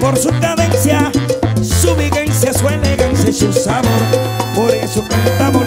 por su cadencia, su vigencia, su elegancia y su sabor. Por eso cantamos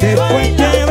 Después de